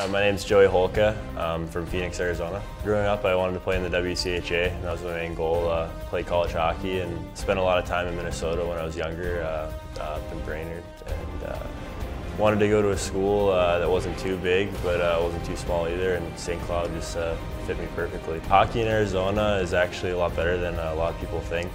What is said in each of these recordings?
Uh, my name's Joey Holka. I'm from Phoenix, Arizona. Growing up, I wanted to play in the WCHA, and that was my main goal. Uh, play college hockey and spent a lot of time in Minnesota when I was younger, uh, up in Brainerd. And uh, wanted to go to a school uh, that wasn't too big, but uh, wasn't too small either, and St. Cloud just fit me perfectly. Hockey in Arizona is actually a lot better than a lot of people think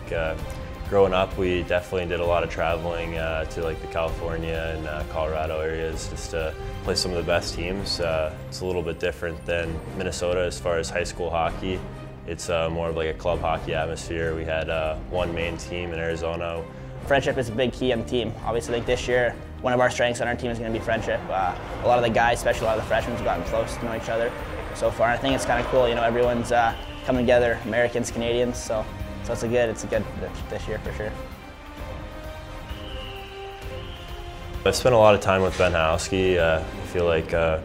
growing up, we definitely did a lot of traveling uh, to like the California and uh, Colorado areas just to play some of the best teams. Uh, it's a little bit different than Minnesota as far as high school hockey. It's uh, more of like a club hockey atmosphere. We had uh, one main team in Arizona. Friendship is a big key on the team. Obviously, like this year, one of our strengths on our team is going to be friendship. Uh, a lot of the guys, especially a lot of the freshmen, have gotten close to know each other so far. I think it's kind of cool. You know, everyone's coming together, Americans, Canadians. So so it's a good, it's a good this year for sure. I spent a lot of time with Ben Hanowski. Uh, I feel like uh,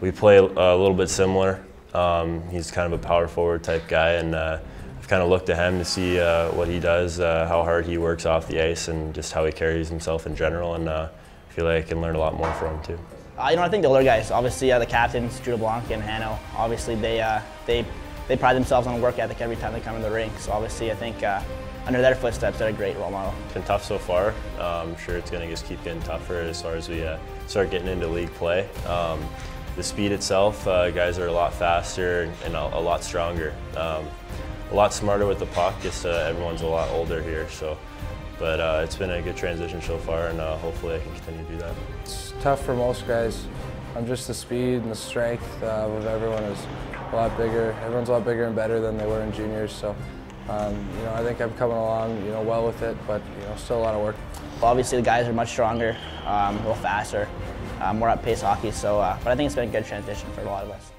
we play a little bit similar. Um, he's kind of a power forward type guy, and uh, I've kind of looked at him to see uh, what he does, uh, how hard he works off the ice, and just how he carries himself in general. And uh, I feel like I can learn a lot more from him too. you know, I think the other guys, obviously the captains, Drew LeBlanc and Hanno, obviously they they they pride themselves on a work ethic every time they come in the rink. So obviously, I think uh, under their footsteps, they're a great role model. It's been tough so far. Um, I'm sure it's going to just keep getting tougher as far as we uh, start getting into league play. Um, the speed itself, uh, guys are a lot faster and a, a lot stronger. Um, a lot smarter with the puck, just uh, everyone's a lot older here. So, But uh, it's been a good transition so far, and uh, hopefully I can continue to do that. It's tough for most guys. Um, just the speed and the strength uh, of everyone is a lot bigger. Everyone's a lot bigger and better than they were in juniors. So, um, you know, I think I'm coming along, you know, well with it, but you know, still a lot of work. Well, obviously, the guys are much stronger, um, a little faster, uh, more up-pace hockey. So, uh, but I think it's been a good transition for a lot of us.